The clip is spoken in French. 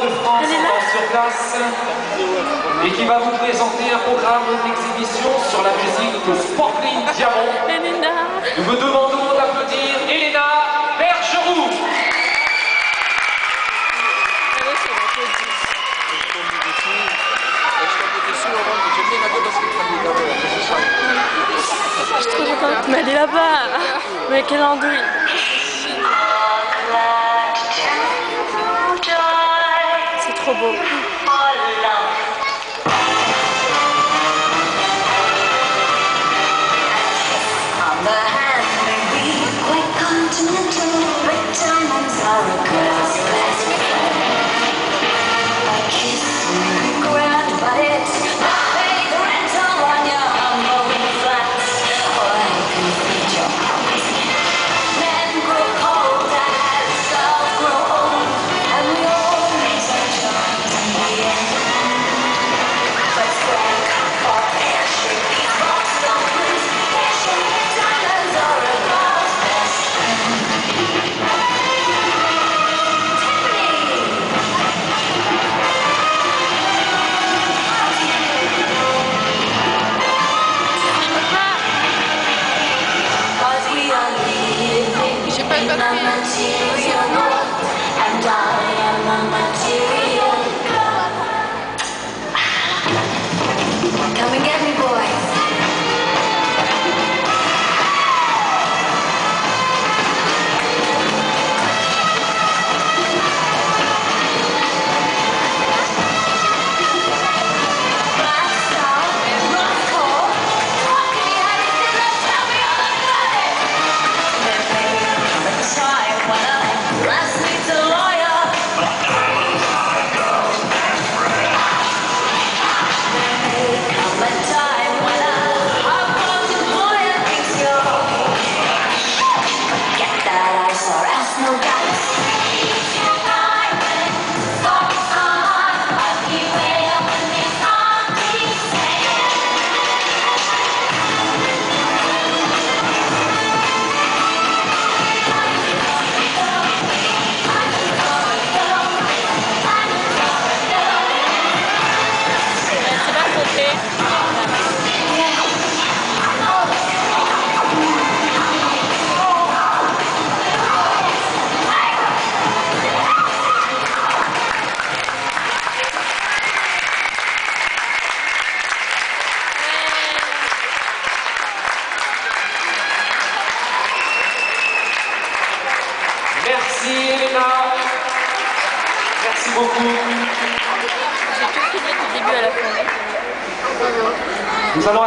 de France sur place et qui va vous présenter un programme d'exhibition sur la musique de Sportline Diamond. Nous vous demandons d'applaudir Elena Bergeroux. Je suis trop contente, mais elle est là-bas. Mais quelle andouille. in the door, victim and girl. But, Merci beaucoup. J'ai tout filmé du début à la fin. Nous allons